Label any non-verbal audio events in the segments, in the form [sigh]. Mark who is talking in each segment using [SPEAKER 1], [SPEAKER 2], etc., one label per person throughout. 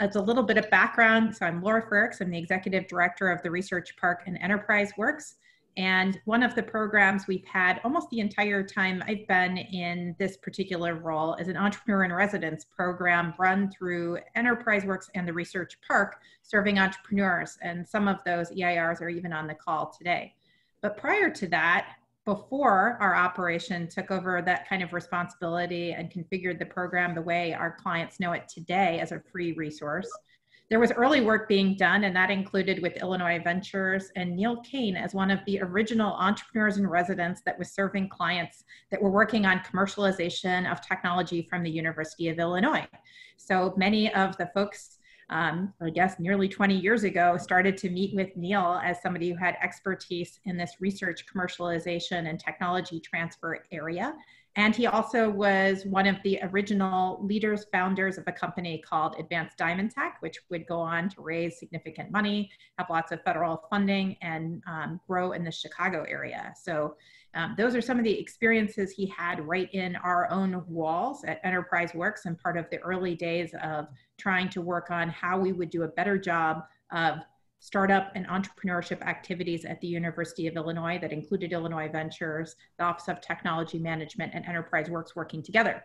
[SPEAKER 1] As a little bit of background, so I'm Laura Frerichs. I'm the Executive Director of the Research Park and Enterprise Works. And one of the programs we've had almost the entire time I've been in this particular role is an entrepreneur in residence program run through Enterprise Works and the Research Park, serving entrepreneurs. And some of those EIRs are even on the call today. But prior to that, before our operation took over that kind of responsibility and configured the program the way our clients know it today as a free resource, there was early work being done, and that included with Illinois Ventures and Neil Kane as one of the original entrepreneurs in residence that was serving clients that were working on commercialization of technology from the University of Illinois. So many of the folks um, I guess nearly 20 years ago, started to meet with Neil as somebody who had expertise in this research commercialization and technology transfer area. And he also was one of the original leaders, founders of a company called Advanced Diamond Tech, which would go on to raise significant money, have lots of federal funding, and um, grow in the Chicago area. So um, those are some of the experiences he had right in our own walls at Enterprise Works and part of the early days of trying to work on how we would do a better job of startup and entrepreneurship activities at the University of Illinois that included Illinois Ventures, the Office of Technology Management, and Enterprise Works working together.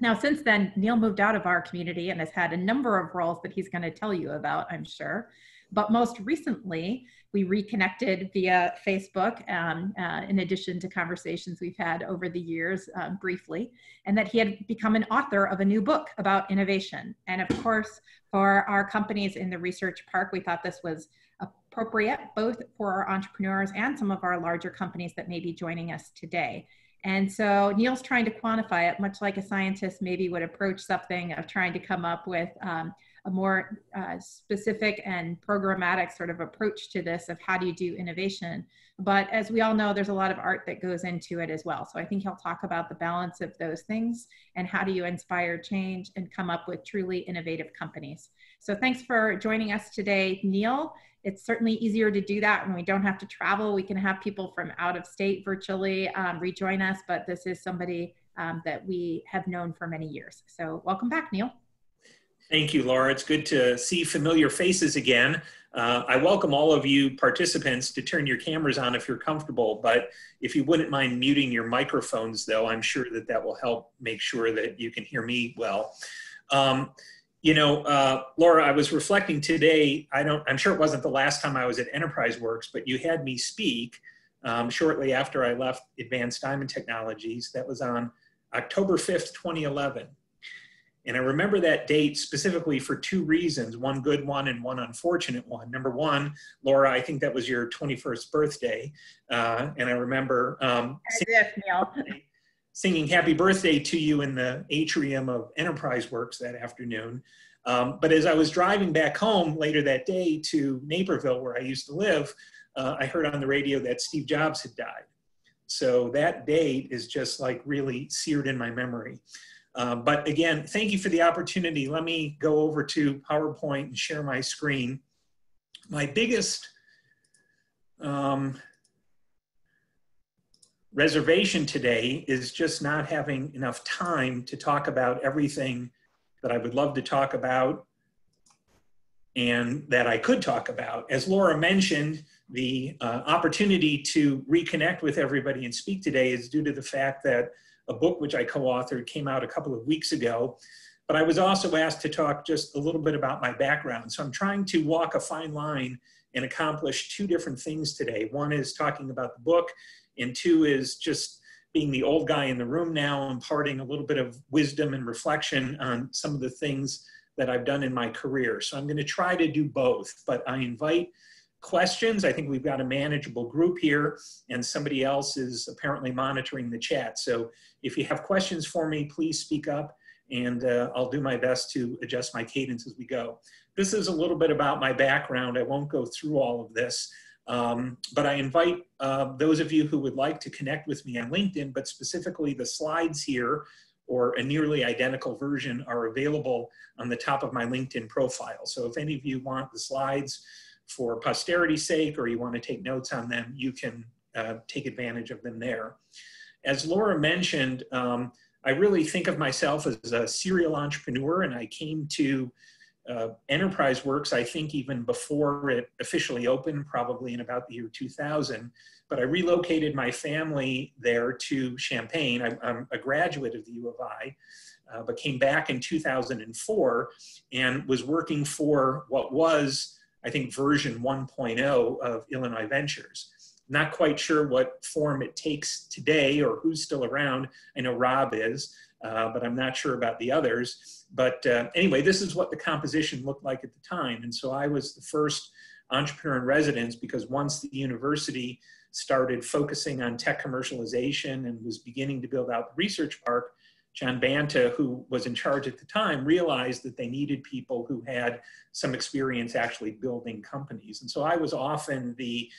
[SPEAKER 1] Now, since then, Neil moved out of our community and has had a number of roles that he's going to tell you about, I'm sure. But most recently, we reconnected via Facebook, um, uh, in addition to conversations we've had over the years uh, briefly, and that he had become an author of a new book about innovation. And of course, for our companies in the research park, we thought this was appropriate both for our entrepreneurs and some of our larger companies that may be joining us today. And so Neil's trying to quantify it, much like a scientist maybe would approach something of trying to come up with um, a more uh, specific and programmatic sort of approach to this of how do you do innovation. But as we all know, there's a lot of art that goes into it as well. So I think he'll talk about the balance of those things and how do you inspire change and come up with truly innovative companies. So thanks for joining us today, Neil. It's certainly easier to do that when we don't have to travel. We can have people from out of state virtually um, rejoin us, but this is somebody um, that we have known for many years. So welcome back, Neil.
[SPEAKER 2] Thank you, Laura. It's good to see familiar faces again. Uh, I welcome all of you participants to turn your cameras on if you're comfortable, but if you wouldn't mind muting your microphones though, I'm sure that that will help make sure that you can hear me well. Um, you know, uh, Laura, I was reflecting today, I don't, I'm sure it wasn't the last time I was at Enterprise Works, but you had me speak um, shortly after I left Advanced Diamond Technologies. That was on October 5th, 2011. And I remember that date specifically for two reasons one good one and one unfortunate one. Number one, Laura, I think that was your 21st birthday. Uh, and I remember um, singing, [laughs] singing, Happy Birthday to you in the atrium of Enterprise Works that afternoon. Um, but as I was driving back home later that day to Naperville, where I used to live, uh, I heard on the radio that Steve Jobs had died. So that date is just like really seared in my memory. Uh, but again, thank you for the opportunity. Let me go over to PowerPoint and share my screen. My biggest um, reservation today is just not having enough time to talk about everything that I would love to talk about and that I could talk about. As Laura mentioned, the uh, opportunity to reconnect with everybody and speak today is due to the fact that a book which I co-authored came out a couple of weeks ago. But I was also asked to talk just a little bit about my background. So I'm trying to walk a fine line and accomplish two different things today. One is talking about the book, and two is just being the old guy in the room now, imparting a little bit of wisdom and reflection on some of the things that I've done in my career. So I'm going to try to do both, but I invite questions. I think we've got a manageable group here and somebody else is apparently monitoring the chat. So if you have questions for me, please speak up and uh, I'll do my best to adjust my cadence as we go. This is a little bit about my background. I won't go through all of this, um, but I invite uh, those of you who would like to connect with me on LinkedIn, but specifically the slides here or a nearly identical version are available on the top of my LinkedIn profile. So if any of you want the slides, for posterity's sake or you want to take notes on them, you can uh, take advantage of them there. As Laura mentioned, um, I really think of myself as a serial entrepreneur and I came to uh, Enterprise Works, I think, even before it officially opened, probably in about the year 2000. But I relocated my family there to Champaign. I, am a graduate of the U of I, uh, but came back in 2004 and was working for what was, I think, version 1.0 of Illinois Ventures. Not quite sure what form it takes today or who's still around. I know Rob is, uh, but I'm not sure about the others. But uh, anyway, this is what the composition looked like at the time. And so I was the first entrepreneur in residence because once the university started focusing on tech commercialization and was beginning to build out the research park, John Banta, who was in charge at the time, realized that they needed people who had some experience actually building companies. And so I was often the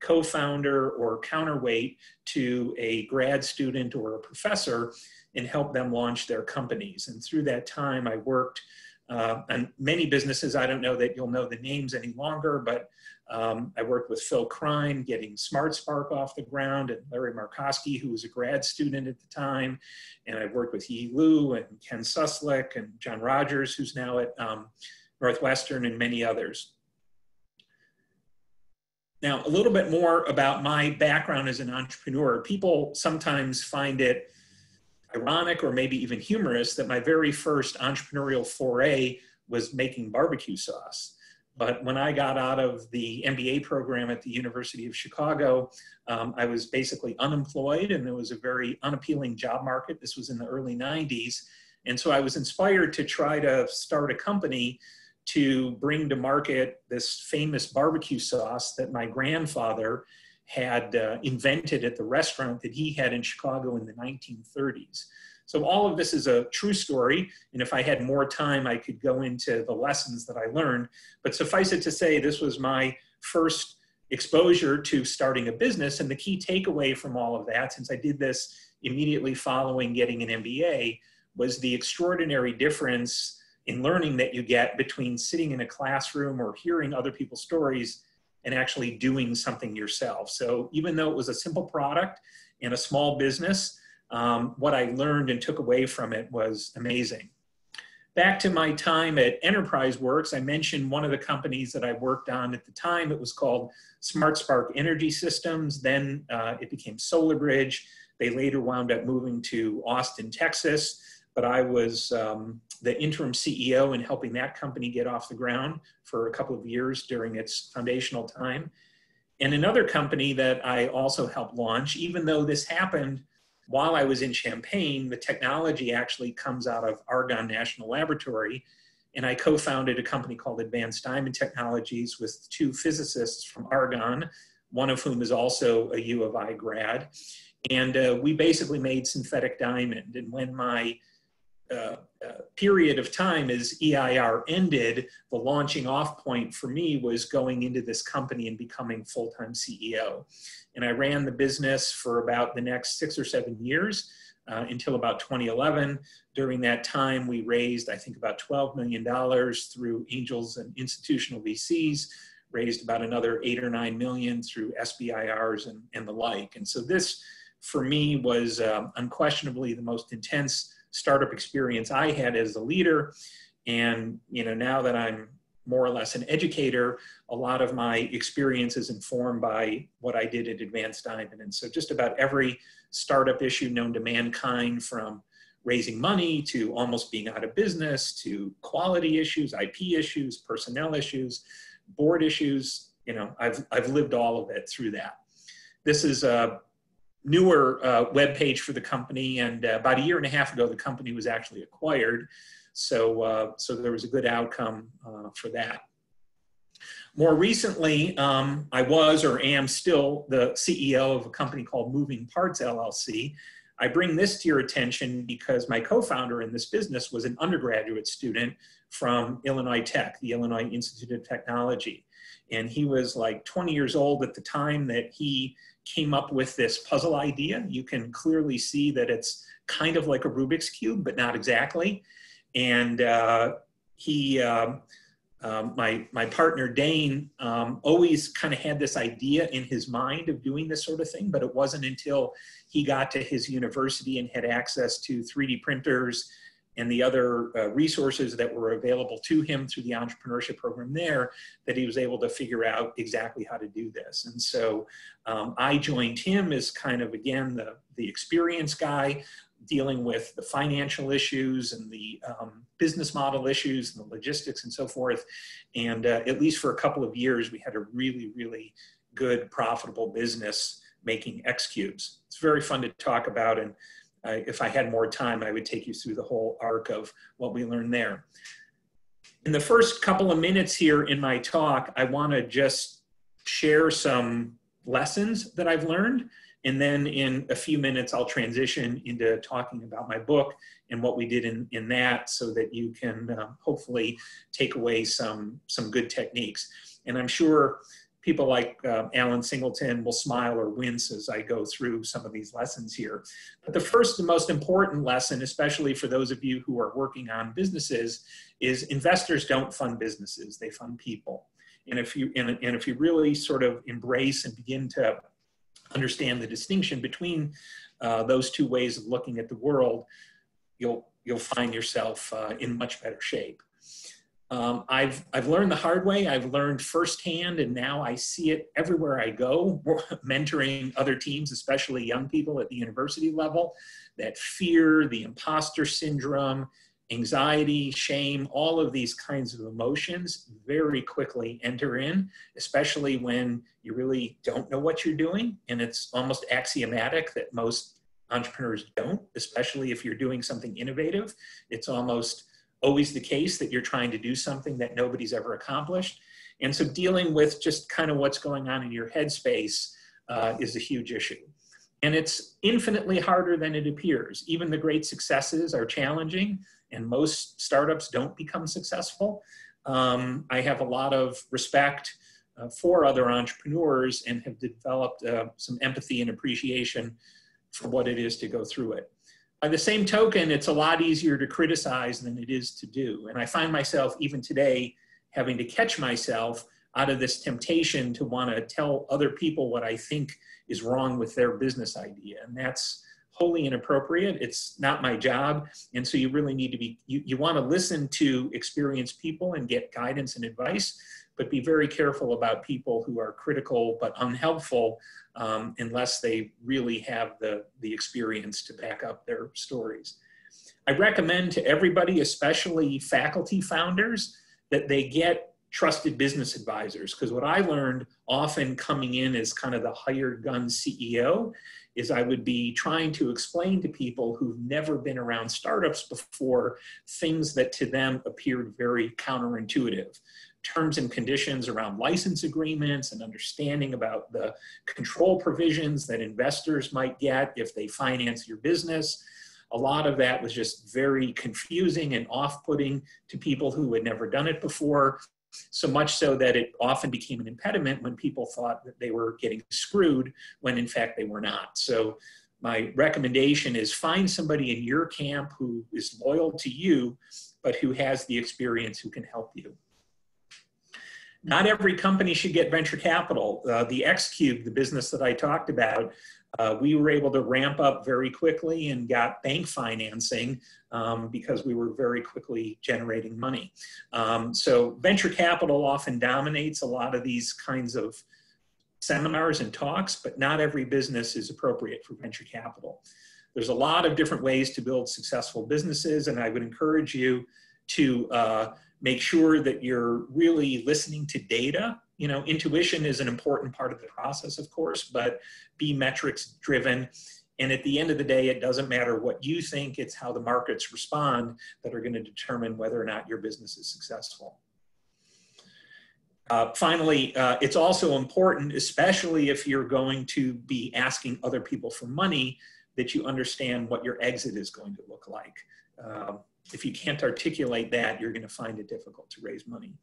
[SPEAKER 2] co-founder or counterweight to a grad student or a professor and help them launch their companies. And through that time, I worked uh, on many businesses. I don't know that you'll know the names any longer, but um, I worked with Phil Krein getting Smart Spark off the ground and Larry Markoski, who was a grad student at the time. And I worked with Yi Lu and Ken Suslick and John Rogers, who's now at um, Northwestern and many others. Now, a little bit more about my background as an entrepreneur. People sometimes find it ironic or maybe even humorous that my very first entrepreneurial foray was making barbecue sauce. But when I got out of the MBA program at the University of Chicago, um, I was basically unemployed and there was a very unappealing job market. This was in the early 90s. And so I was inspired to try to start a company to bring to market this famous barbecue sauce that my grandfather had uh, invented at the restaurant that he had in Chicago in the 1930s. So all of this is a true story, and if I had more time, I could go into the lessons that I learned. But suffice it to say, this was my first exposure to starting a business, and the key takeaway from all of that, since I did this immediately following getting an MBA, was the extraordinary difference in learning that you get between sitting in a classroom or hearing other people's stories and actually doing something yourself. So even though it was a simple product and a small business, um, what I learned and took away from it was amazing. Back to my time at Enterprise Works, I mentioned one of the companies that I worked on at the time. It was called Smart Spark Energy Systems. Then uh, it became SolarBridge. They later wound up moving to Austin, Texas but I was um, the interim CEO in helping that company get off the ground for a couple of years during its foundational time. And another company that I also helped launch, even though this happened while I was in Champaign, the technology actually comes out of Argonne National Laboratory. And I co founded a company called Advanced Diamond Technologies with two physicists from Argonne, one of whom is also a U of I grad. And uh, we basically made synthetic diamond. And when my uh, uh, period of time as EIR ended, the launching off point for me was going into this company and becoming full time CEO. And I ran the business for about the next six or seven years uh, until about 2011. During that time, we raised, I think, about $12 million through angels and institutional VCs, raised about another eight or nine million through SBIRs and, and the like. And so this, for me, was um, unquestionably the most intense startup experience I had as a leader. And, you know, now that I'm more or less an educator, a lot of my experience is informed by what I did at Advanced Diamond. And so just about every startup issue known to mankind from raising money to almost being out of business to quality issues, IP issues, personnel issues, board issues, you know, I've, I've lived all of it through that. This is a newer uh, web page for the company. And uh, about a year and a half ago, the company was actually acquired. So, uh, so there was a good outcome uh, for that. More recently, um, I was or am still the CEO of a company called Moving Parts LLC. I bring this to your attention because my co-founder in this business was an undergraduate student from Illinois Tech, the Illinois Institute of Technology. And he was like 20 years old at the time that he came up with this puzzle idea. You can clearly see that it's kind of like a Rubik's Cube, but not exactly. And uh, he, um, um, my, my partner Dane, um, always kind of had this idea in his mind of doing this sort of thing, but it wasn't until he got to his university and had access to 3D printers and the other uh, resources that were available to him through the entrepreneurship program there that he was able to figure out exactly how to do this. And so um, I joined him as kind of, again, the, the experienced guy dealing with the financial issues and the um, business model issues and the logistics and so forth. And uh, at least for a couple of years, we had a really, really good, profitable business making X cubes. It's very fun to talk about. And uh, if I had more time, I would take you through the whole arc of what we learned there. In the first couple of minutes here in my talk, I want to just share some lessons that I've learned. And then in a few minutes, I'll transition into talking about my book and what we did in, in that so that you can uh, hopefully take away some, some good techniques. And I'm sure people like uh, Alan Singleton will smile or wince as I go through some of these lessons here. But the first and most important lesson, especially for those of you who are working on businesses, is investors don't fund businesses, they fund people. And if you, and, and if you really sort of embrace and begin to understand the distinction between uh, those two ways of looking at the world, you'll, you'll find yourself uh, in much better shape. Um, I've, I've learned the hard way. I've learned firsthand, and now I see it everywhere I go, [laughs] mentoring other teams, especially young people at the university level, that fear, the imposter syndrome, anxiety, shame, all of these kinds of emotions very quickly enter in, especially when you really don't know what you're doing. And it's almost axiomatic that most entrepreneurs don't, especially if you're doing something innovative. It's almost always the case that you're trying to do something that nobody's ever accomplished. And so dealing with just kind of what's going on in your headspace uh, is a huge issue. And it's infinitely harder than it appears. Even the great successes are challenging, and most startups don't become successful. Um, I have a lot of respect uh, for other entrepreneurs and have developed uh, some empathy and appreciation for what it is to go through it. By the same token, it's a lot easier to criticize than it is to do. And I find myself even today having to catch myself out of this temptation to want to tell other people what I think is wrong with their business idea. And that's wholly inappropriate. It's not my job. And so you really need to be, you, you want to listen to experienced people and get guidance and advice, but be very careful about people who are critical but unhelpful um, unless they really have the, the experience to back up their stories. I recommend to everybody, especially faculty founders, that they get trusted business advisors. Because what I learned often coming in as kind of the hired gun CEO is I would be trying to explain to people who've never been around startups before things that to them appeared very counterintuitive terms and conditions around license agreements and understanding about the control provisions that investors might get if they finance your business. A lot of that was just very confusing and off putting to people who had never done it before. So much so that it often became an impediment when people thought that they were getting screwed when in fact they were not. So my recommendation is find somebody in your camp who is loyal to you, but who has the experience who can help you. Not every company should get venture capital. Uh, the X-Cube, the business that I talked about, uh, we were able to ramp up very quickly and got bank financing um, because we were very quickly generating money. Um, so venture capital often dominates a lot of these kinds of seminars and talks, but not every business is appropriate for venture capital. There's a lot of different ways to build successful businesses, and I would encourage you to uh, make sure that you're really listening to data. You know, intuition is an important part of the process, of course, but be metrics driven. And at the end of the day, it doesn't matter what you think, it's how the markets respond that are going to determine whether or not your business is successful. Uh, finally, uh, it's also important, especially if you're going to be asking other people for money, that you understand what your exit is going to look like. Uh, if you can't articulate that, you're going to find it difficult to raise money.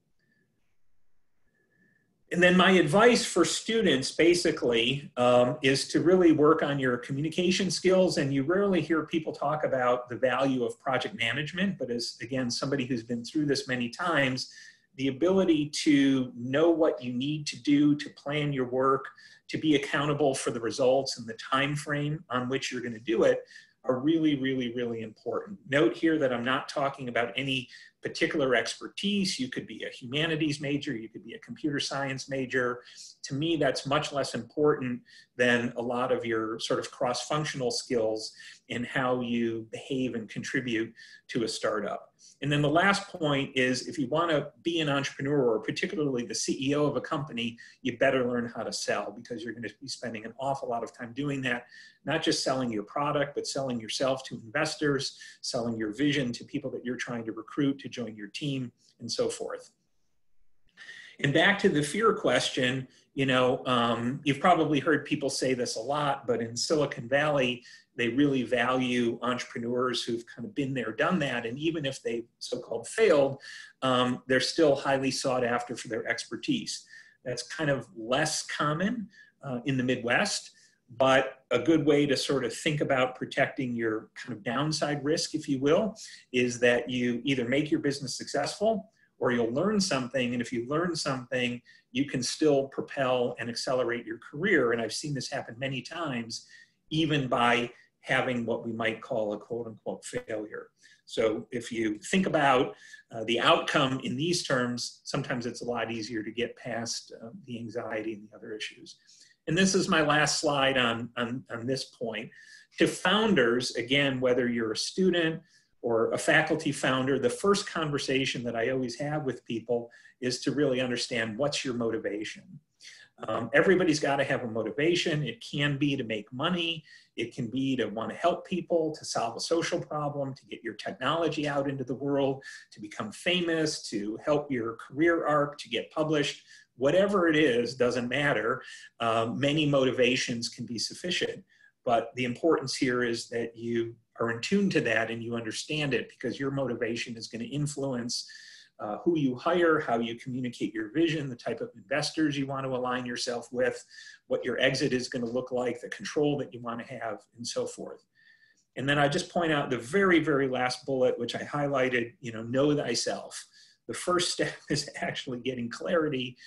[SPEAKER 2] And then my advice for students basically um, is to really work on your communication skills. And you rarely hear people talk about the value of project management, but as again, somebody who's been through this many times, the ability to know what you need to do to plan your work, to be accountable for the results and the time frame on which you're going to do it are really, really, really important. Note here that I'm not talking about any particular expertise. You could be a humanities major, you could be a computer science major. To me, that's much less important than a lot of your sort of cross functional skills in how you behave and contribute to a startup. And then the last point is if you want to be an entrepreneur or particularly the CEO of a company, you better learn how to sell because you're going to be spending an awful lot of time doing that, not just selling your product, but selling yourself to investors, selling your vision to people that you're trying to recruit to join your team, and so forth. And back to the fear question, you know, um, you've probably heard people say this a lot, but in Silicon Valley, they really value entrepreneurs who've kind of been there, done that. And even if they so-called failed, um, they're still highly sought after for their expertise. That's kind of less common uh, in the Midwest, but a good way to sort of think about protecting your kind of downside risk, if you will, is that you either make your business successful or you'll learn something. And if you learn something, you can still propel and accelerate your career. And I've seen this happen many times, even by having what we might call a quote unquote failure. So if you think about uh, the outcome in these terms, sometimes it's a lot easier to get past uh, the anxiety and the other issues. And this is my last slide on, on, on this point. To founders, again, whether you're a student or a faculty founder, the first conversation that I always have with people is to really understand what's your motivation. Um, everybody's got to have a motivation. It can be to make money. It can be to want to help people, to solve a social problem, to get your technology out into the world, to become famous, to help your career arc, to get published. Whatever it is, doesn't matter. Um, many motivations can be sufficient. But the importance here is that you are in tune to that and you understand it because your motivation is going to influence uh, who you hire, how you communicate your vision, the type of investors you want to align yourself with, what your exit is going to look like, the control that you want to have, and so forth. And then I just point out the very, very last bullet, which I highlighted, you know, know thyself. The first step [laughs] is actually getting clarity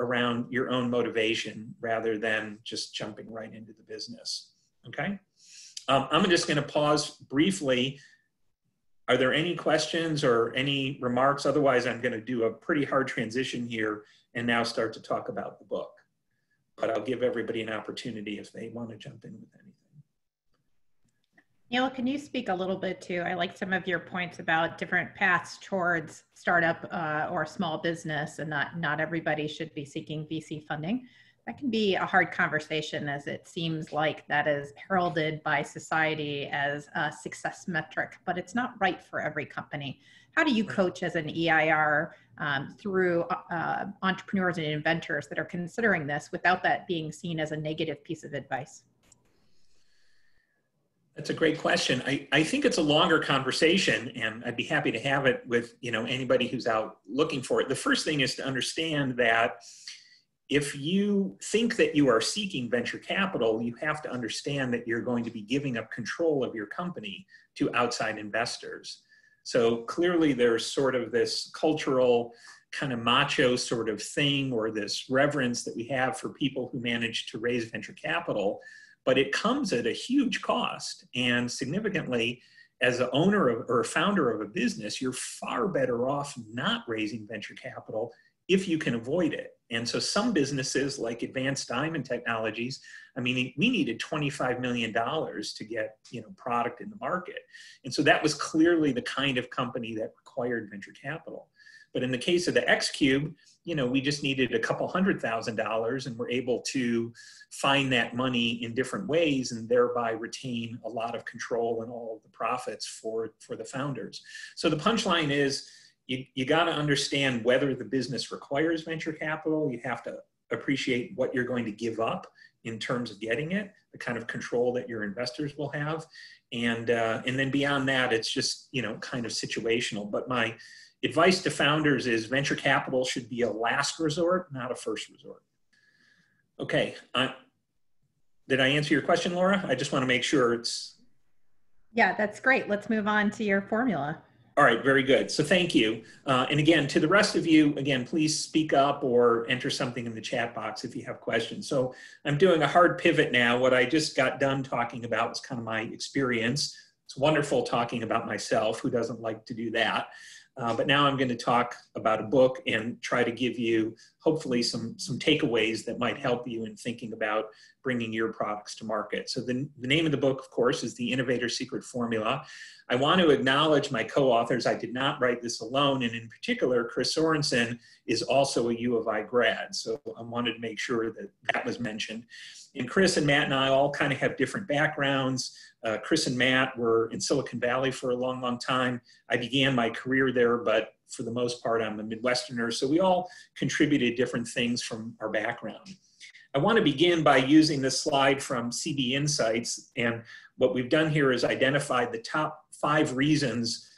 [SPEAKER 2] around your own motivation rather than just jumping right into the business. Okay? Um, I'm just going to pause briefly are there any questions or any remarks? Otherwise, I'm going to do a pretty hard transition here and now start to talk about the book. But I'll give everybody an opportunity if they want to jump in with anything.
[SPEAKER 1] Neil, can you speak a little bit too? I like some of your points about different paths towards startup uh, or small business and not, not everybody should be seeking VC funding that can be a hard conversation as it seems like that is heralded by society as a success metric, but it's not right for every company. How do you coach as an EIR um, through uh, entrepreneurs and inventors that are considering this without that being seen as a negative piece of advice?
[SPEAKER 2] That's a great question. I, I think it's a longer conversation and I'd be happy to have it with you know anybody who's out looking for it. The first thing is to understand that if you think that you are seeking venture capital, you have to understand that you're going to be giving up control of your company to outside investors. So clearly, there's sort of this cultural kind of macho sort of thing or this reverence that we have for people who manage to raise venture capital, but it comes at a huge cost. And significantly, as an owner of, or a founder of a business, you're far better off not raising venture capital if you can avoid it. And so some businesses like Advanced Diamond Technologies, I mean, we needed $25 million to get, you know, product in the market. And so that was clearly the kind of company that required venture capital. But in the case of the X Cube, you know, we just needed a couple hundred thousand dollars and we're able to find that money in different ways and thereby retain a lot of control and all of the profits for, for the founders. So the punchline is, you, you got to understand whether the business requires venture capital. You have to appreciate what you're going to give up in terms of getting it, the kind of control that your investors will have. And, uh, and then beyond that, it's just, you know, kind of situational. But my advice to founders is venture capital should be a last resort, not a first resort. Okay. did I answer your question, Laura? I just want to make sure it's.
[SPEAKER 1] Yeah, that's great. Let's move on to your formula.
[SPEAKER 2] All right, very good. So thank you. Uh, and again, to the rest of you, again, please speak up or enter something in the chat box if you have questions. So I'm doing a hard pivot now. What I just got done talking about was kind of my experience. it's wonderful talking about myself. Who doesn't like to do that? Uh, but now I'm going to talk about a book and try to give you hopefully some, some takeaways that might help you in thinking about bringing your products to market. So the, the name of the book, of course, is The Innovator Secret Formula. I want to acknowledge my co-authors. I did not write this alone. And in particular, Chris Sorensen is also a U of I grad. So I wanted to make sure that that was mentioned. And Chris and Matt and I all kind of have different backgrounds. Uh, Chris and Matt were in Silicon Valley for a long, long time. I began my career there, but for the most part, I'm a Midwesterner. So we all contributed different things from our background. I want to begin by using this slide from CB Insights. And what we've done here is identified the top five reasons,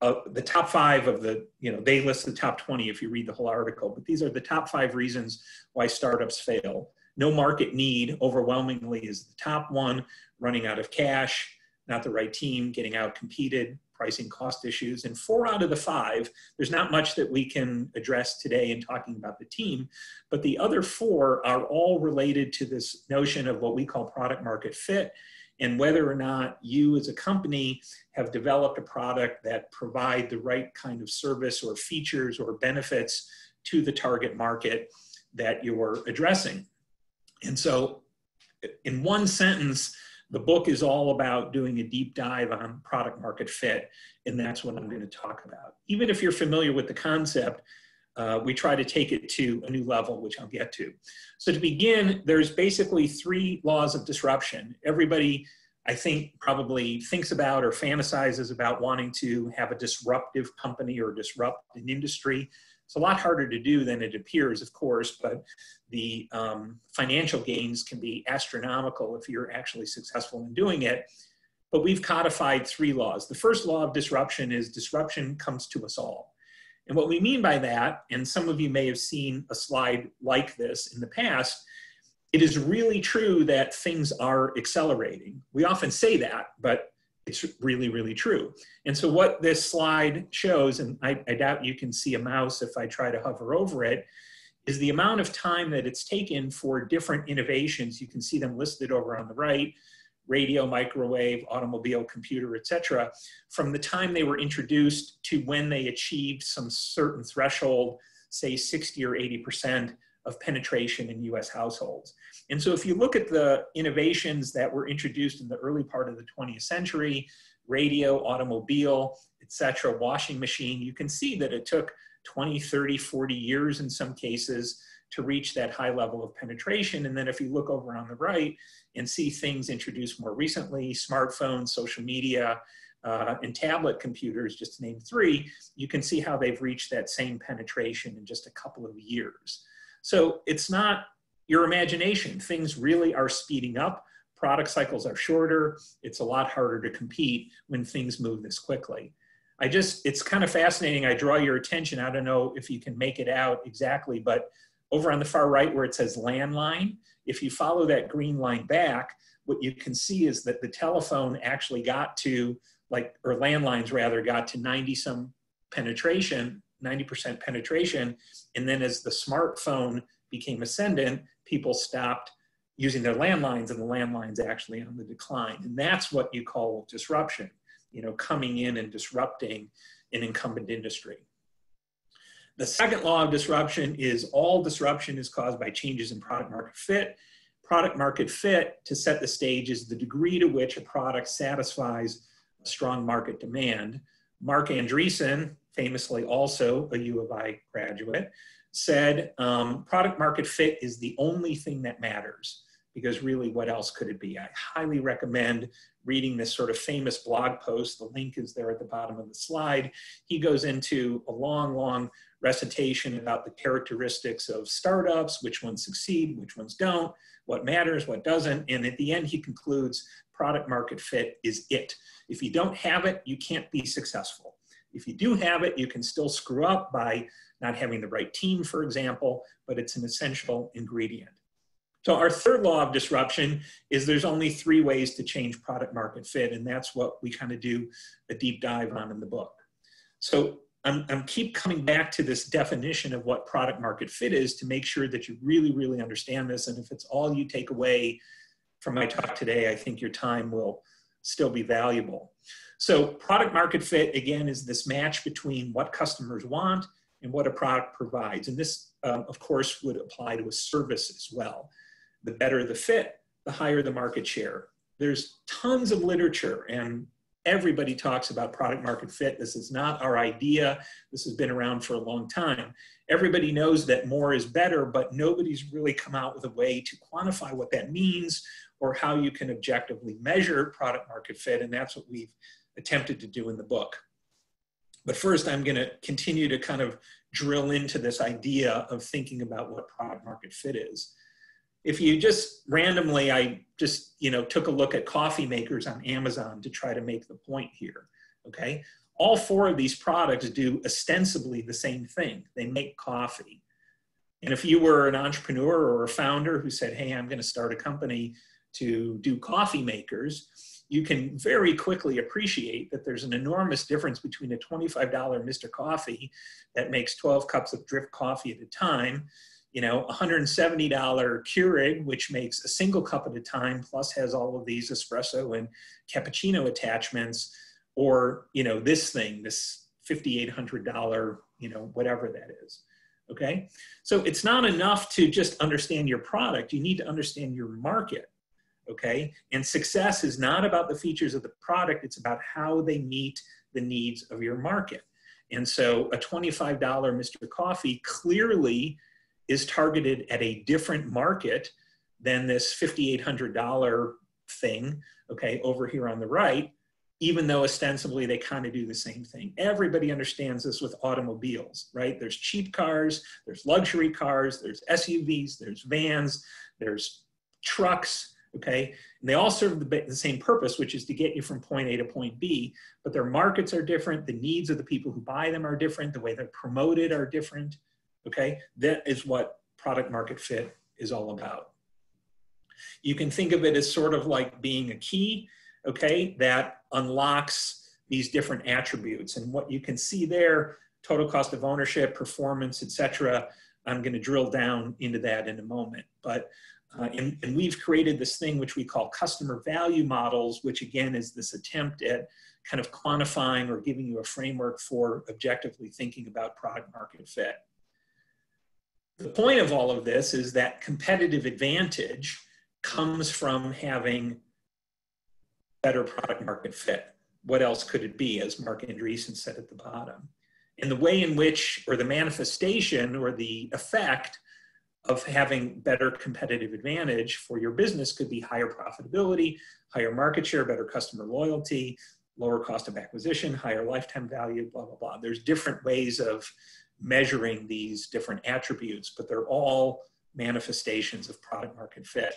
[SPEAKER 2] the top five of the, you know, they list the top 20 if you read the whole article, but these are the top five reasons why startups fail. No market need overwhelmingly is the top one, running out of cash, not the right team, getting out competed, pricing cost issues. And four out of the five, there's not much that we can address today in talking about the team, but the other four are all related to this notion of what we call product market fit and whether or not you as a company have developed a product that provide the right kind of service or features or benefits to the target market that you're addressing. And so, in one sentence, the book is all about doing a deep dive on product market fit, and that's what I'm going to talk about. Even if you're familiar with the concept, uh, we try to take it to a new level, which I'll get to. So, to begin, there's basically three laws of disruption. Everybody, I think, probably thinks about or fantasizes about wanting to have a disruptive company or disrupt an industry. It's a lot harder to do than it appears, of course, but the um, financial gains can be astronomical if you're actually successful in doing it. But we've codified three laws. The first law of disruption is disruption comes to us all. And what we mean by that, and some of you may have seen a slide like this in the past, it is really true that things are accelerating. We often say that, but it's really, really true. And so what this slide shows, and I, I, doubt you can see a mouse if I try to hover over it, is the amount of time that it's taken for different innovations. You can see them listed over on the right, radio, microwave, automobile, computer, etc. From the time they were introduced to when they achieved some certain threshold, say 60 or 80% of penetration in US households. And so if you look at the innovations that were introduced in the early part of the 20th century, radio, automobile, etc., washing machine, you can see that it took 20, 30, 40 years in some cases to reach that high level of penetration. And then if you look over on the right and see things introduced more recently, smartphones, social media, uh, and tablet computers, just to name three, you can see how they've reached that same penetration in just a couple of years. So it's not your imagination. Things really are speeding up. Product cycles are shorter. It's a lot harder to compete when things move this quickly. I just, it's kind of fascinating. I draw your attention. I don't know if you can make it out exactly, but over on the far right where it says landline, if you follow that green line back, what you can see is that the telephone actually got to like, or landlines rather, got to 90 some penetration 90% penetration. And then as the smartphone became ascendant, people stopped using their landlines and the landlines actually on the decline. And that's what you call disruption, you know, coming in and disrupting an incumbent industry. The second law of disruption is all disruption is caused by changes in product market fit. Product market fit, to set the stage, is the degree to which a product satisfies a strong market demand. Marc Andreessen, famously also a U of I graduate, said um, product market fit is the only thing that matters because really what else could it be? I highly recommend reading this sort of famous blog post. The link is there at the bottom of the slide. He goes into a long, long recitation about the characteristics of startups, which ones succeed, which ones don't, what matters, what doesn't. And at the end, he concludes product market fit is it. If you don't have it, you can't be successful. If you do have it, you can still screw up by not having the right team, for example, but it's an essential ingredient. So our third law of disruption is there's only three ways to change product market fit, and that's what we kind of do a deep dive on in the book. So I'm, I'm keep coming back to this definition of what product market fit is to make sure that you really, really understand this. And if it's all you take away from my talk today, I think your time will still be valuable. So product market fit, again, is this match between what customers want and what a product provides. And this, um, of course, would apply to a service as well. The better the fit, the higher the market share. There's tons of literature and everybody talks about product market fit. This is not our idea. This has been around for a long time. Everybody knows that more is better, but nobody's really come out with a way to quantify what that means or how you can objectively measure product market fit. And that's what we've attempted to do in the book. But first, I'm going to continue to kind of drill into this idea of thinking about what product market fit is if you just randomly, I just, you know, took a look at coffee makers on Amazon to try to make the point here, okay? All four of these products do ostensibly the same thing. They make coffee. And if you were an entrepreneur or a founder who said, hey, I'm gonna start a company to do coffee makers, you can very quickly appreciate that there's an enormous difference between a $25 Mr. Coffee that makes 12 cups of drip coffee at a time you know, $170 Keurig, which makes a single cup at a time, plus has all of these espresso and cappuccino attachments, or, you know, this thing, this $5,800, you know, whatever that is. Okay. So it's not enough to just understand your product. You need to understand your market. Okay. And success is not about the features of the product. It's about how they meet the needs of your market. And so a $25 Mr. Coffee clearly is targeted at a different market than this $5,800 thing, okay, over here on the right, even though ostensibly they kind of do the same thing. Everybody understands this with automobiles, right? There's cheap cars, there's luxury cars, there's SUVs, there's vans, there's trucks, okay? And they all serve the, the, same purpose, which is to get you from point A to point B, but their markets are different, the needs of the people who buy them are different, the way they're promoted are different, okay? That is what product market fit is all about. You can think of it as sort of like being a key, okay, that unlocks these different attributes. And what you can see there, total cost of ownership, performance, etc. I'm going to drill down into that in a moment. But uh, and, and, we've created this thing which we call customer value models, which again is this attempt at kind of quantifying or giving you a framework for objectively thinking about product market fit the point of all of this is that competitive advantage comes from having better product market fit. What else could it be, as Marc Andreessen said at the bottom? And the way in which, or the manifestation, or the effect of having better competitive advantage for your business could be higher profitability, higher market share, better customer loyalty, lower cost of acquisition, higher lifetime value, blah, blah, blah. There's different ways of measuring these different attributes, but they're all manifestations of product market fit.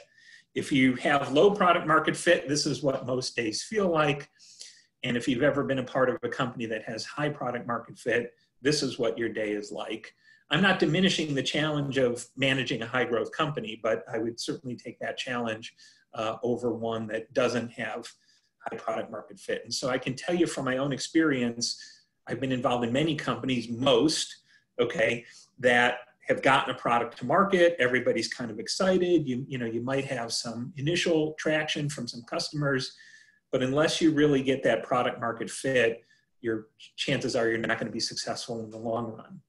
[SPEAKER 2] If you have low product market fit, this is what most days feel like. And if you've ever been a part of a company that has high product market fit, this is what your day is like. I'm not diminishing the challenge of managing a high growth company, but I would certainly take that challenge uh, over one that doesn't have high product market fit. And so I can tell you from my own experience, I've been involved in many companies, most okay, that have gotten a product to market. Everybody's kind of excited. You, you know, you might have some initial traction from some customers, but unless you really get that product market fit, your chances are you're not going to be successful in the long run.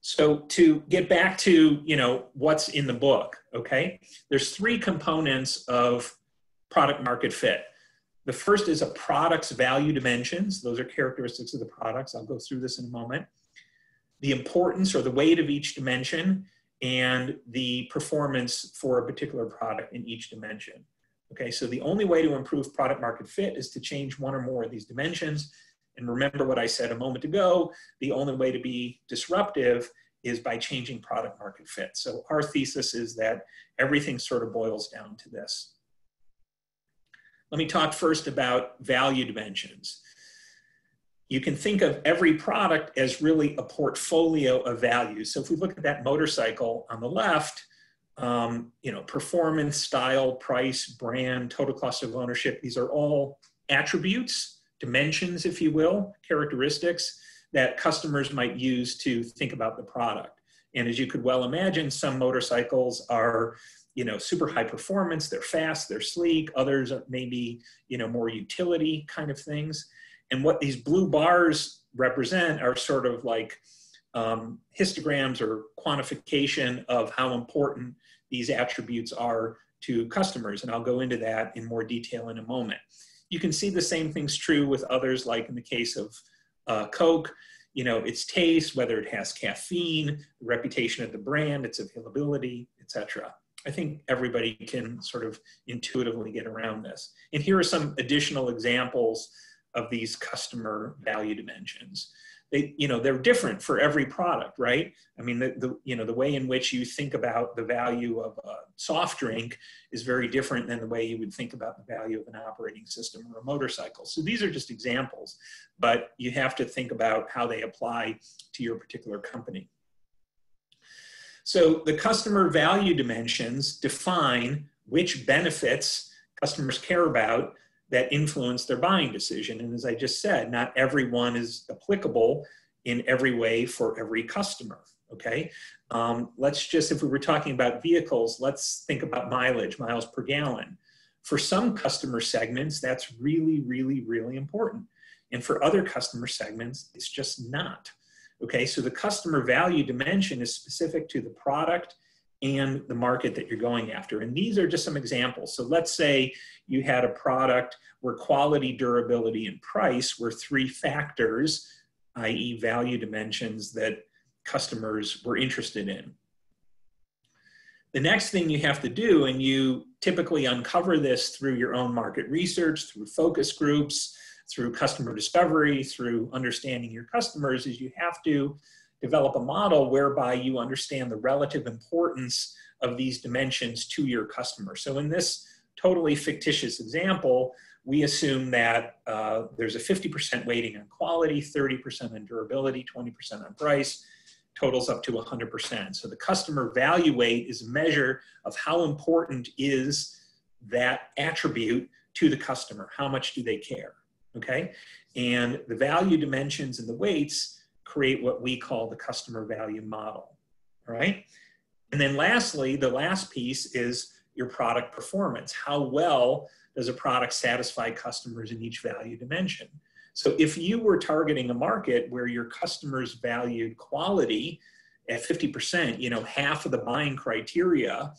[SPEAKER 2] So to get back to, you know, what's in the book, okay? There's three components of product market fit. The first is a product's value dimensions. Those are characteristics of the products. I'll go through this in a moment the importance or the weight of each dimension and the performance for a particular product in each dimension. Okay, so the only way to improve product market fit is to change one or more of these dimensions. And remember what I said a moment ago, the only way to be disruptive is by changing product market fit. So our thesis is that everything sort of boils down to this. Let me talk first about value dimensions you can think of every product as really a portfolio of values. So if we look at that motorcycle on the left, um, you know, performance, style, price, brand, total cost of ownership, these are all attributes, dimensions, if you will, characteristics that customers might use to think about the product. And as you could well imagine, some motorcycles are you know, super high performance, they're fast, they're sleek. Others are maybe, you know, more utility kind of things. And what these blue bars represent are sort of like um, histograms or quantification of how important these attributes are to customers. And I'll go into that in more detail in a moment. You can see the same thing's true with others, like in the case of uh, Coke, you know, its taste, whether it has caffeine, the reputation of the brand, its availability, etc. I think everybody can sort of intuitively get around this. And here are some additional examples of these customer value dimensions. They, you know, they're different for every product, right? I mean, the, the, you know, the way in which you think about the value of a soft drink is very different than the way you would think about the value of an operating system or a motorcycle. So these are just examples, but you have to think about how they apply to your particular company. So the customer value dimensions define which benefits customers care about that influence their buying decision. And as I just said, not everyone is applicable in every way for every customer. Okay, um, let's just, if we were talking about vehicles, let's think about mileage, miles per gallon. For some customer segments, that's really, really, really important. And for other customer segments, it's just not. Okay, so the customer value dimension is specific to the product and the market that you're going after. And these are just some examples. So let's say you had a product where quality, durability, and price were three factors, i.e., value dimensions that customers were interested in. The next thing you have to do, and you typically uncover this through your own market research, through focus groups, through customer discovery, through understanding your customers, is you have to develop a model whereby you understand the relative importance of these dimensions to your customer. So in this totally fictitious example, we assume that uh, there's a 50% weighting on quality, 30% on durability, 20% on price, totals up to 100%. So the customer value weight is a measure of how important is that attribute to the customer. How much do they care? okay? And the value dimensions and the weights create what we call the customer value model, right? And then lastly, the last piece is your product performance. How well does a product satisfy customers in each value dimension? So if you were targeting a market where your customers valued quality at 50%, you know, half of the buying criteria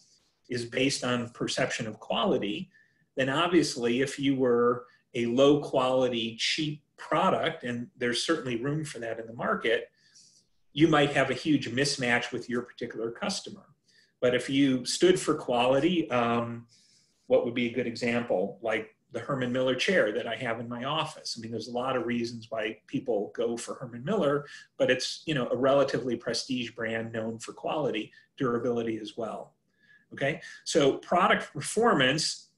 [SPEAKER 2] is based on perception of quality, then obviously if you were a low quality, cheap product, and there's certainly room for that in the market, you might have a huge mismatch with your particular customer. But if you stood for quality, um, what would be a good example? Like the Herman Miller chair that I have in my office. I mean, there's a lot of reasons why people go for Herman Miller, but it's you know a relatively prestige brand known for quality, durability as well. Okay, so product performance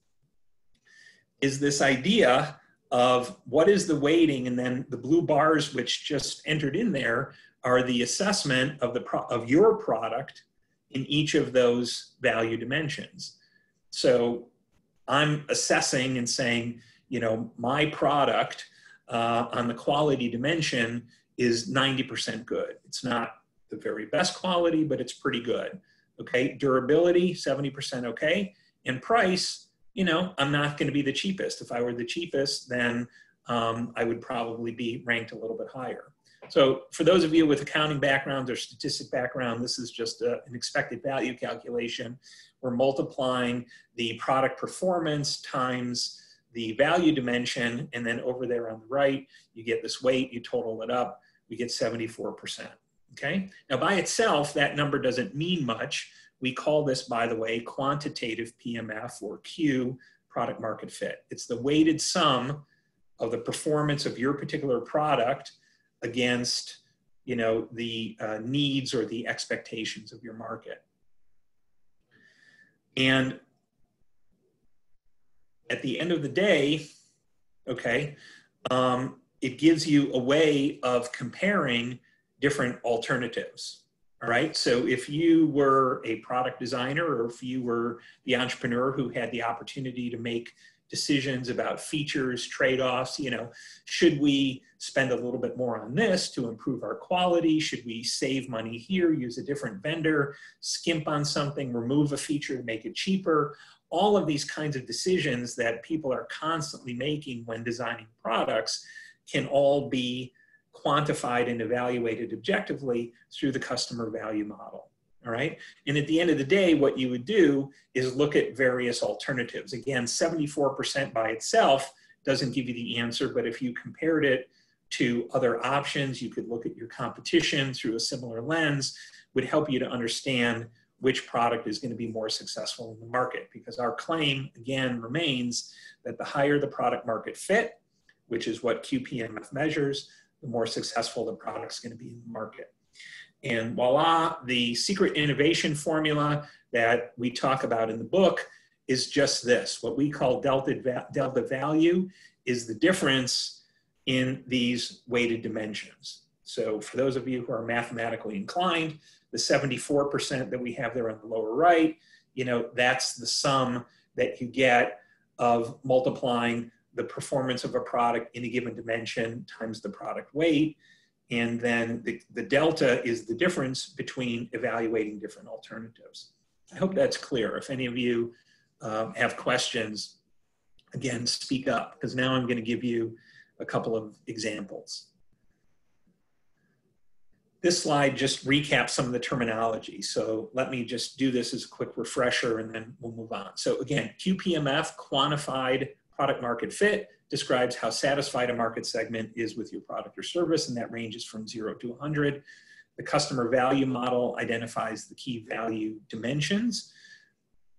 [SPEAKER 2] is this idea of what is the weighting and then the blue bars which just entered in there are the assessment of the pro- of your product in each of those value dimensions. So i'm assessing and saying you know my product uh, on the quality dimension is 90% good. It's not the very best quality but it's pretty good. Okay durability 70% okay. And price you know, I'm not going to be the cheapest. If I were the cheapest, then um, I would probably be ranked a little bit higher. So for those of you with accounting backgrounds or statistic background, this is just a, an expected value calculation. We're multiplying the product performance times the value dimension, and then over there on the right, you get this weight, you total it up, we get 74%. Okay? Now by itself, that number doesn't mean much we call this, by the way, quantitative PMF or Q, product market fit. It's the weighted sum of the performance of your particular product against you know, the uh, needs or the expectations of your market. And at the end of the day, okay, um, it gives you a way of comparing different alternatives. All right. So if you were a product designer or if you were the entrepreneur who had the opportunity to make decisions about features, trade-offs, you know, should we spend a little bit more on this to improve our quality? Should we save money here, use a different vendor, skimp on something, remove a feature to make it cheaper? All of these kinds of decisions that people are constantly making when designing products can all be quantified and evaluated objectively through the customer value model all right? And at the end of the day, what you would do is look at various alternatives. Again, 74% by itself doesn't give you the answer, but if you compared it to other options, you could look at your competition through a similar lens, would help you to understand which product is going to be more successful in the market. Because our claim, again, remains that the higher the product market fit, which is what QPMF measures, the more successful the product's going to be in the market. And voila, the secret innovation formula that we talk about in the book is just this. What we call delta, delta value is the difference in these weighted dimensions. So for those of you who are mathematically inclined, the 74% that we have there on the lower right, you know, that's the sum that you get of multiplying the performance of a product in a given dimension times the product weight. And then the, the delta is the difference between evaluating different alternatives. I hope that's clear. If any of you um, have questions, again, speak up, because now I'm going to give you a couple of examples. This slide just recaps some of the terminology. So let me just do this as a quick refresher and then we'll move on. So again, QPMF, quantified product market fit, describes how satisfied a market segment is with your product or service, and that ranges from zero to 100. The customer value model identifies the key value dimensions.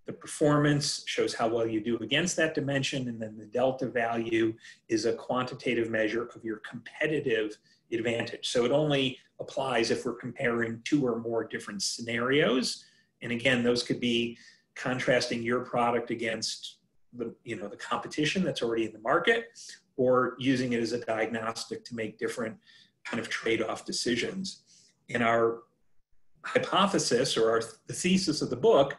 [SPEAKER 2] The performance shows how well you do against that dimension, and then the delta value is a quantitative measure of your competitive advantage. So it only applies if we're comparing two or more different scenarios. And again, those could be contrasting your product against the, you know, the competition that's already in the market or using it as a diagnostic to make different kind of trade-off decisions. And our hypothesis or our, the thesis of the book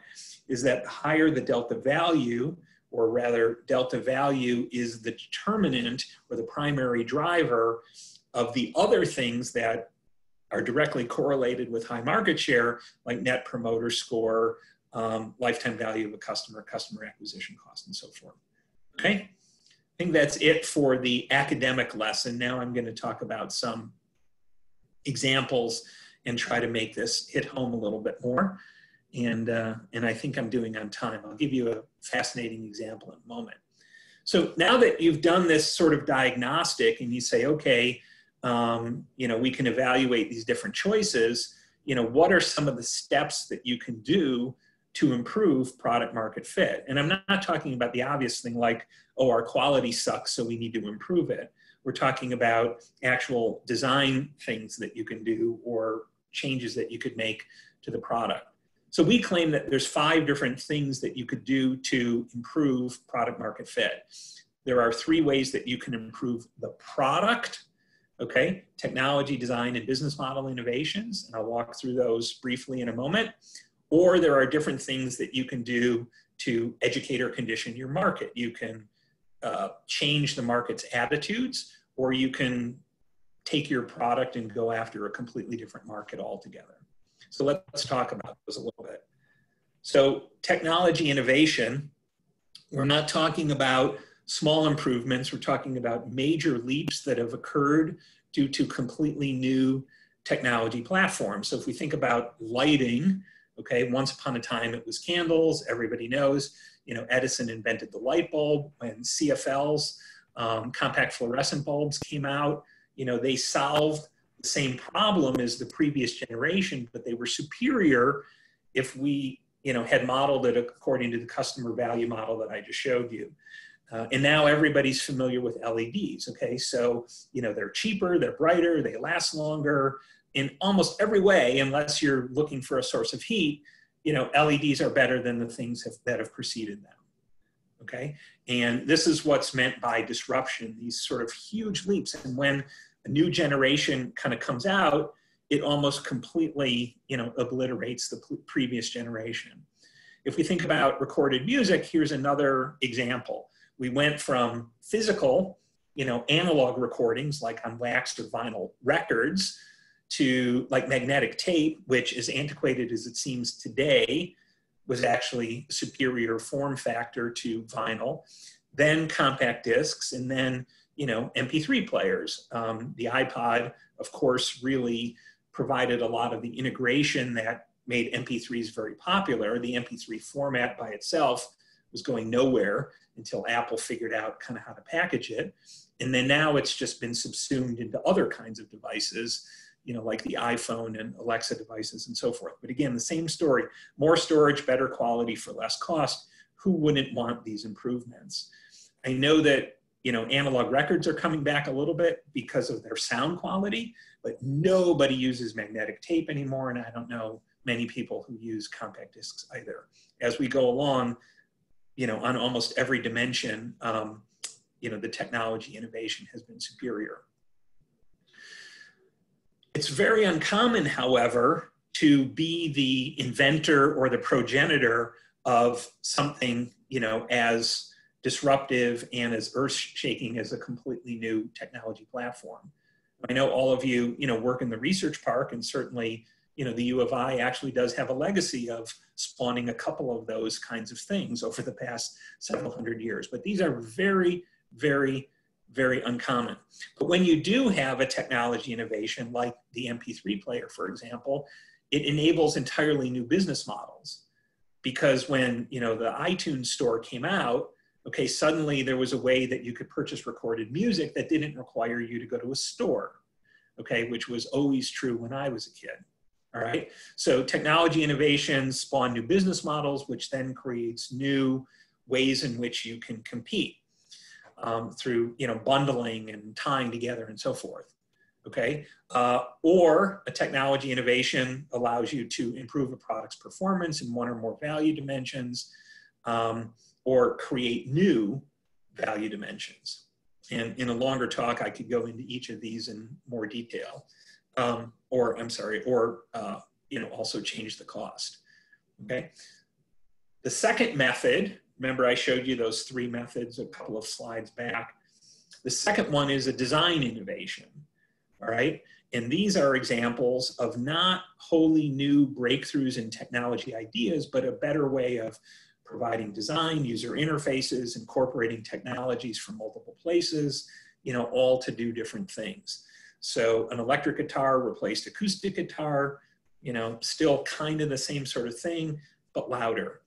[SPEAKER 2] is that higher the delta value, or rather delta value is the determinant or the primary driver of the other things that are directly correlated with high market share, like net promoter score, um, lifetime value of a customer, customer acquisition cost, and so forth. Okay, I think that's it for the academic lesson. Now I'm going to talk about some examples and try to make this hit home a little bit more. And, uh, and I think I'm doing on time. I'll give you a fascinating example in a moment. So now that you've done this sort of diagnostic and you say, okay, um, you know, we can evaluate these different choices, you know, what are some of the steps that you can do to improve product market fit. And I'm not talking about the obvious thing like, oh, our quality sucks, so we need to improve it. We're talking about actual design things that you can do or changes that you could make to the product. So we claim that there's five different things that you could do to improve product market fit. There are three ways that you can improve the product, okay? Technology, design, and business model innovations. And I'll walk through those briefly in a moment. Or there are different things that you can do to educate or condition your market. You can uh, change the market's attitudes, or you can take your product and go after a completely different market altogether. So let's talk about those a little bit. So technology innovation, we're not talking about small improvements, we're talking about major leaps that have occurred due to completely new technology platforms. So if we think about lighting, Okay, once upon a time it was candles. Everybody knows, you know, Edison invented the light bulb when CFLs, um, compact fluorescent bulbs came out. You know, they solved the same problem as the previous generation, but they were superior if we, you know, had modeled it according to the customer value model that I just showed you. Uh, and now everybody's familiar with LEDs. Okay, so you know they're cheaper, they're brighter, they last longer, in almost every way, unless you're looking for a source of heat, you know, LEDs are better than the things have, that have preceded them. Okay, and this is what's meant by disruption, these sort of huge leaps. And when a new generation kind of comes out, it almost completely, you know, obliterates the previous generation. If we think about recorded music, here's another example. we went from physical, you know, analog recordings like on wax or vinyl records to like magnetic tape, which as antiquated as it seems today, was actually superior form factor to vinyl. Then compact discs, and then you know MP3 players. Um, the iPod, of course, really provided a lot of the integration that made MP3s very popular. The MP3 format by itself was going nowhere until Apple figured out kind of how to package it. And then now it's just been subsumed into other kinds of devices, you know, like the iPhone and Alexa devices and so forth. But again, the same story more storage, better quality for less cost. Who wouldn't want these improvements? I know that you know analog records are coming back a little bit because of their sound quality, but nobody uses magnetic tape anymore, and I don't know many people who use compact discs either. As we go along, you know, on almost every dimension, um, you know, the technology innovation has been superior. It's very uncommon, however, to be the inventor or the progenitor of something, you know, as disruptive and as earth-shaking as a completely new technology platform. I know all of you, you know, work in the research park, and certainly you know, the U of I actually does have a legacy of spawning a couple of those kinds of things over the past several hundred years. But these are very, very, very uncommon. But when you do have a technology innovation like the MP3 player, for example, it enables entirely new business models. Because when, you know, the iTunes store came out, okay, suddenly there was a way that you could purchase recorded music that didn't require you to go to a store, okay, which was always true when I was a kid. All right. So technology innovations spawn new business models, which then creates new ways in which you can compete um, through you know bundling and tying together and so forth. Okay. Uh, or a technology innovation allows you to improve a product's performance in one or more value dimensions, um, or create new value dimensions. And in a longer talk, I could go into each of these in more detail um, or I'm sorry, or uh, you know also change the cost. Okay. The second method, remember I showed you those three methods a couple of slides back. The second one is a design innovation. All right. And these are examples of not wholly new breakthroughs in technology ideas, but a better way of providing design, user interfaces, incorporating technologies from multiple places, you know, all to do different things. So an electric guitar replaced acoustic guitar, you know, still kind of the same sort of thing, but louder.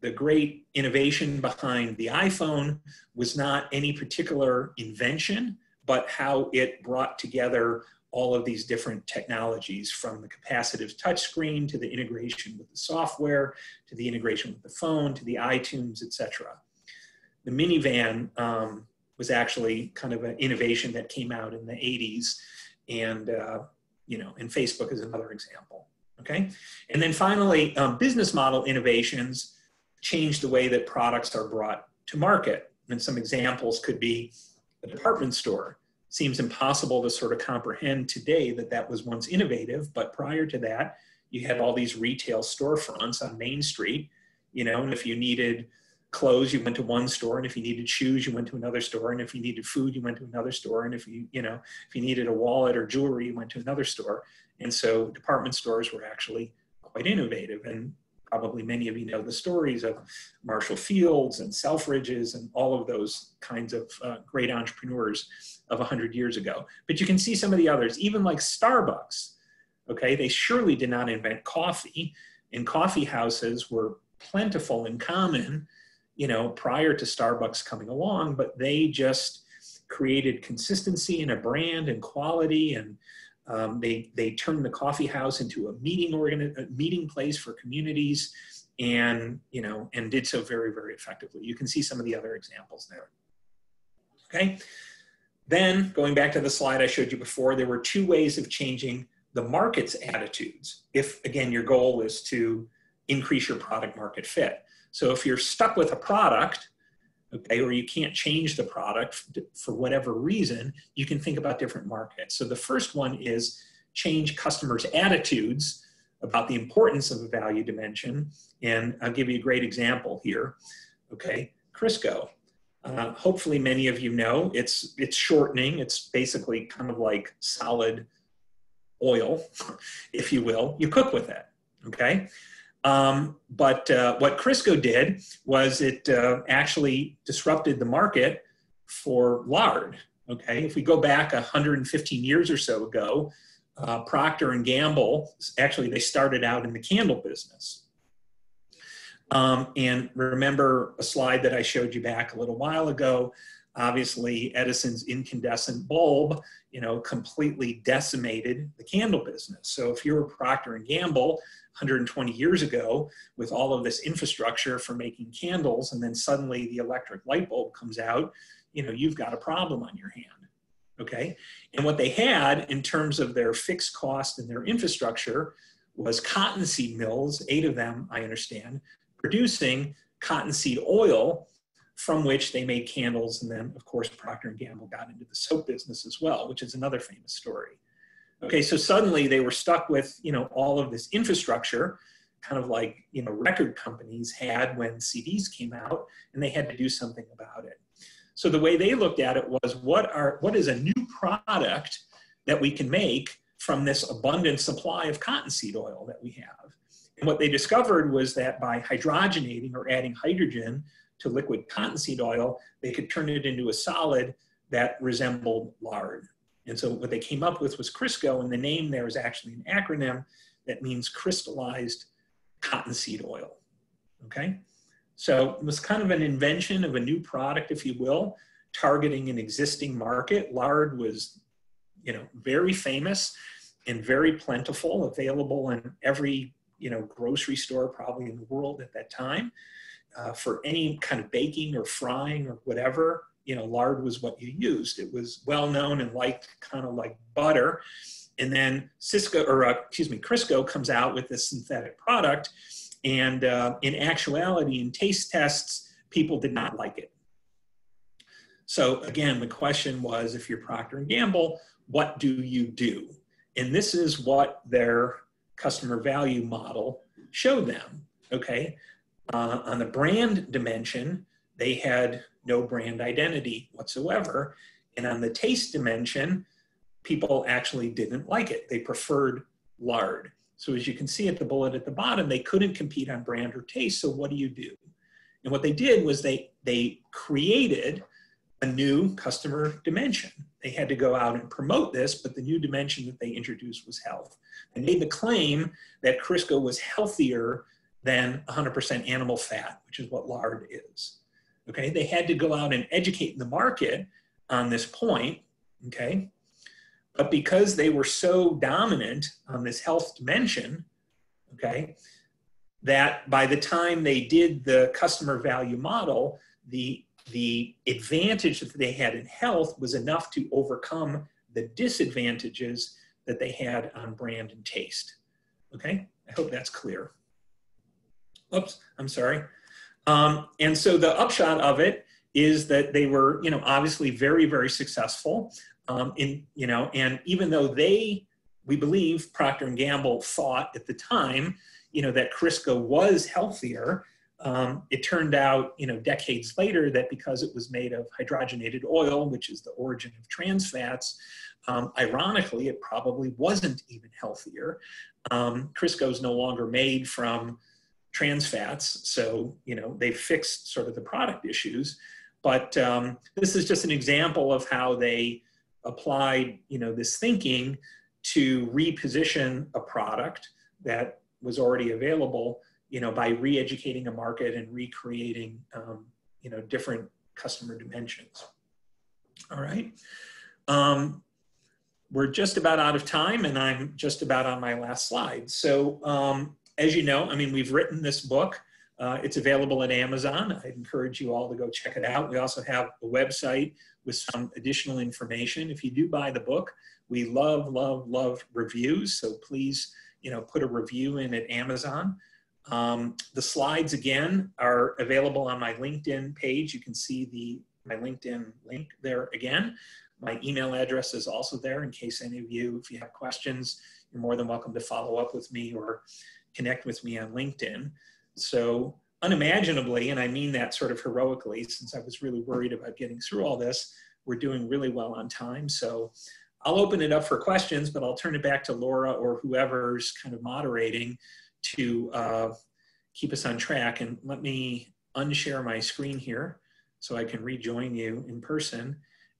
[SPEAKER 2] The great innovation behind the iPhone was not any particular invention, but how it brought together all of these different technologies from the capacitive touchscreen to the integration with the software, to the integration with the phone, to the iTunes, etc. The minivan um, was actually kind of an innovation that came out in the 80s. And, uh, you know, and Facebook is another example. Okay. And then finally, um, business model innovations change the way that products are brought to market. And some examples could be a department store. Seems impossible to sort of comprehend today that that was once innovative, but prior to that, you had all these retail storefronts on Main Street, you know, and if you needed clothes, you went to one store, and if you needed shoes, you went to another store, and if you needed food, you went to another store, and if you, you know, if you needed a wallet or jewelry, you went to another store. And so department stores were actually quite innovative. And probably many of you know the stories of Marshall Fields and Selfridges and all of those kinds of uh, great entrepreneurs of 100 years ago. But you can see some of the others, even like Starbucks. Okay, they surely did not invent coffee, and coffee houses were plentiful and common you know, prior to Starbucks coming along, but they just created consistency and a brand and quality and um, they, they turned the coffee house into a meeting organ, a meeting place for communities and, you know, and did so very, very effectively. You can see some of the other examples there. Okay. Then going back to the slide I showed you before, there were two ways of changing the market's attitudes. If again, your goal is to increase your product market fit. So if you're stuck with a product, okay, or you can't change the product for whatever reason, you can think about different markets. So the first one is change customers' attitudes about the importance of a value dimension. And I'll give you a great example here. Okay, Crisco. Uh, hopefully, many of you know it's it's shortening. It's basically kind of like solid oil, [laughs] if you will. You cook with it, okay? Um, but uh, what Crisco did was it uh, actually disrupted the market for lard. Okay, if we go back 115 years or so ago, uh, Procter and Gamble actually they started out in the candle business. Um, and remember a slide that I showed you back a little while ago. Obviously, Edison's incandescent bulb, you know, completely decimated the candle business. So if you're Procter and Gamble 120 years ago with all of this infrastructure for making candles, and then suddenly the electric light bulb comes out, you know, you've got a problem on your hand. Okay. And what they had in terms of their fixed cost and their infrastructure was cottonseed mills, eight of them, I understand, producing cottonseed oil from which they made candles. And then, of course, Procter & Gamble got into the soap business as well, which is another famous story. Okay, so suddenly they were stuck with, you know, all of this infrastructure, kind of like, you know, record companies had when CDs came out, and they had to do something about it. So the way they looked at it was, what are what is a new product that we can make from this abundant supply of cottonseed oil that we have? And what they discovered was that by hydrogenating or adding hydrogen to liquid cottonseed oil, they could turn it into a solid that resembled lard. And so what they came up with was Crisco, and the name there is actually an acronym that means crystallized cottonseed oil. Okay? So it was kind of an invention of a new product, if you will, targeting an existing market. Lard was, you know, very famous and very plentiful, available in every you know, grocery store probably in the world at that time. Uh, for any kind of baking or frying or whatever, you know, lard was what you used. It was well known and liked kind of like butter. And then Cisco, or uh, excuse me, Crisco comes out with this synthetic product. And uh, in actuality, in taste tests, people did not like it. So again, the question was, if you're Procter and Gamble, what do you do? And this is what their customer value model showed them. Okay, uh, on the brand dimension, they had no brand identity whatsoever, and on the taste dimension, people actually didn't like it. They preferred lard. So as you can see at the bullet at the bottom, they couldn't compete on brand or taste. So what do you do? And what they did was they they created a new customer dimension. They had to go out and promote this, but the new dimension that they introduced was health. They made the claim that Crisco was healthier than 100% animal fat, which is what lard is. Okay, they had to go out and educate the market on this point. Okay, but because they were so dominant on this health dimension, okay, that by the time they did the customer value model, the the advantage that they had in health was enough to overcome the disadvantages that they had on brand and taste. Okay, I hope that's clear. Oops, I'm sorry. Um, and so the upshot of it is that they were, you know, obviously very, very successful. Um, in, you know, and even though they, we believe Procter and Gamble thought at the time, you know, that Crisco was healthier, um, it turned out, you know, decades later that because it was made of hydrogenated oil, which is the origin of trans fats, um, ironically, it probably wasn't even healthier. Um, Crisco is no longer made from trans fats, so you know they fixed sort of the product issues. But um, this is just an example of how they applied, you know, this thinking to reposition a product that was already available you know, by re-educating a market and recreating, um, you know, different customer dimensions. All right. Um, we're just about out of time and I'm just about on my last slide. So um, as you know, I mean, we've written this book. Uh, it's available at Amazon. I encourage you all to go check it out. We also have a website with some additional information. If you do buy the book, we love, love, love reviews. So please, you know, put a review in at Amazon. Um, the slides again are available on my LinkedIn page. You can see the my LinkedIn link there again. My email address is also there in case any of you, if you have questions, you're more than welcome to follow up with me or connect with me on LinkedIn. So unimaginably, and I mean that sort of heroically, since I was really worried about getting through all this, we're doing really well on time. So I'll open it up for questions, but I'll turn it back to Laura or whoever's kind of moderating to uh, keep us on track. And let me unshare my screen here so I can rejoin you in person.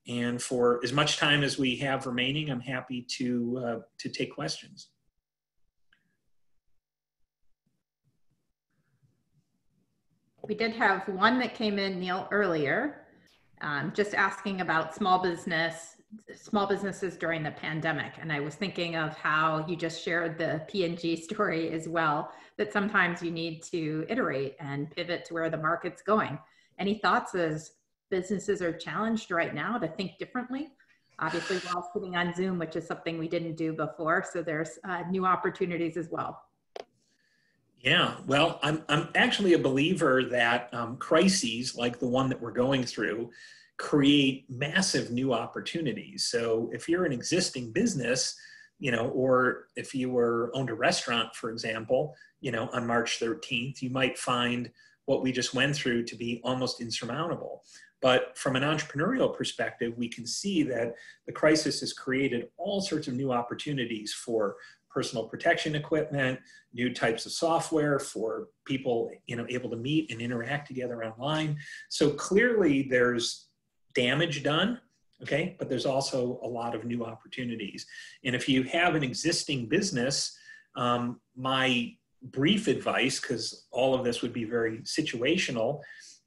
[SPEAKER 2] And for as much time as we have remaining, I'm happy to, uh, to take questions.
[SPEAKER 1] We did have one that came in, Neil, earlier, um, just asking about small business, small businesses during the pandemic. And I was thinking of how you just shared the P&G story as well, that sometimes you need to iterate and pivot to where the market's going. Any thoughts as businesses are challenged right now to think differently? Obviously, we're all sitting on Zoom, which is something we didn't do before. So there's uh, new opportunities as well.
[SPEAKER 2] Yeah, well, I'm, I'm actually a believer that um, crises like the one that we're going through create massive new opportunities. So if you're an existing business, you know, or if you were owned a restaurant, for example, you know, on March 13th, you might find what we just went through to be almost insurmountable. But from an entrepreneurial perspective, we can see that the crisis has created all sorts of new opportunities for personal protection equipment, new types of software for people you know able to meet and interact together online. So clearly there's damage done, okay, but there's also a lot of new opportunities. And if you have an existing business, um, my brief advice, because all of this would be very situational,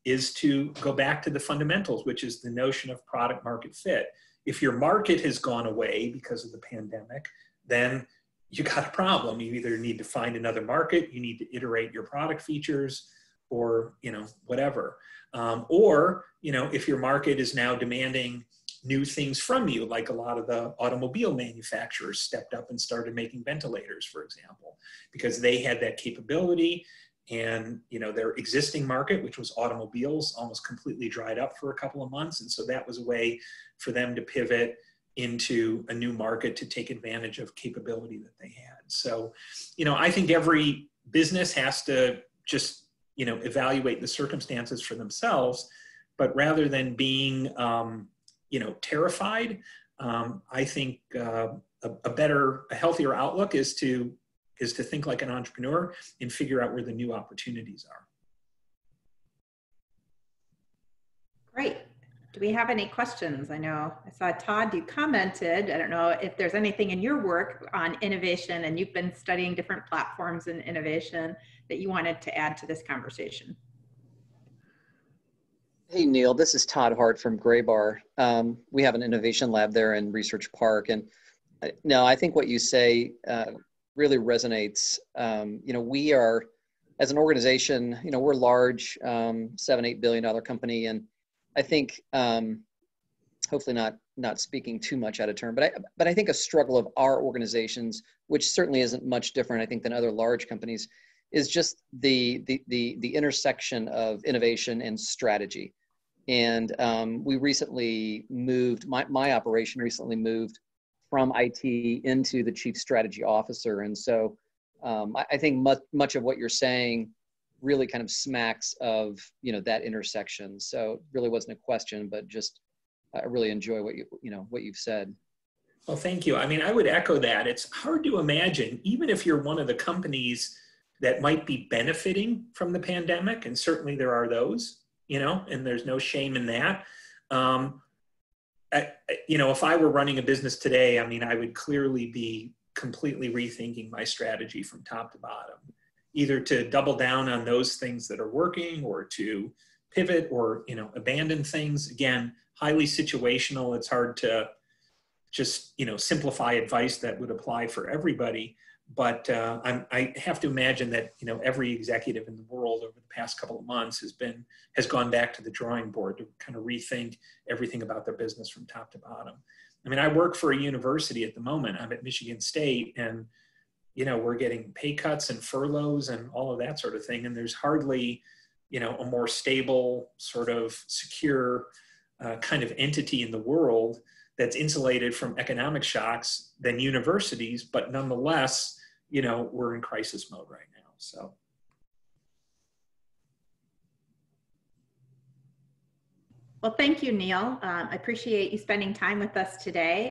[SPEAKER 2] is to go back to the fundamentals, which is the notion of product market fit. If your market has gone away because of the pandemic, then you got a problem. You either need to find another market, you need to iterate your product features, or you know whatever. Um, or you know if your market is now demanding new things from you, like a lot of the automobile manufacturers stepped up and started making ventilators, for example, because they had that capability and you know their existing market which was automobiles almost completely dried up for a couple of months and so that was a way for them to pivot into a new market to take advantage of capability that they had. So, you know, I think every business has to just, you know, evaluate the circumstances for themselves. But rather than being, um, you know, terrified, um, I think uh, a, a better, a healthier outlook is to is to think like an entrepreneur and figure out where the new opportunities are.
[SPEAKER 1] Great. Do we have any questions? I know I saw Todd, you commented. I don't know if there's anything in your work on innovation and you've been studying different platforms and innovation that you wanted to add to this conversation.
[SPEAKER 3] Hey, Neil, this is Todd Hart from Graybar. Um, we have an innovation lab there in Research Park. And uh, no, I think what you say uh, really resonates. Um, you know, we are, as an organization, you know, we're large, um, seven, eight billion dollar company. And I think um, hopefully not not speaking too much out of turn, but I but I think a struggle of our organizations, which certainly isn't much different, I think, than other large companies, is just the the the, the intersection of innovation and strategy. And um, we recently moved my my operation recently moved from IT into the chief strategy officer, and so um, I, I think much much of what you're saying really kind of smacks of you know that intersection. So it really wasn't a question, but just I really enjoy what you you know what you've said.
[SPEAKER 2] Well, thank you. I mean, I would echo that. It's hard to imagine, even if you're one of the companies that might be benefiting from the pandemic, and certainly there are those, you know, and there's no shame in that. Um, I, you know, if I were running a business today, I mean, I would clearly be completely rethinking my strategy from top to bottom either to double down on those things that are working or to pivot or you know abandon things. Again highly situational. It's hard to just you know simplify advice that would apply for everybody. But uh, i have to imagine that you know every executive in the world over the past couple of months has been has gone back to the drawing board to kind of rethink everything about their business from top to bottom. I mean i work for a university at the moment. I'm at michigan state and you know we're getting pay cuts and furloughs and all of that sort of thing. And there's hardly you know a more stable sort of secure uh, kind of entity in the world that's insulated from economic shocks than universities. But nonetheless you know we're in crisis mode right now. So.
[SPEAKER 1] Well thank you neil. Um, i appreciate you spending time with us today.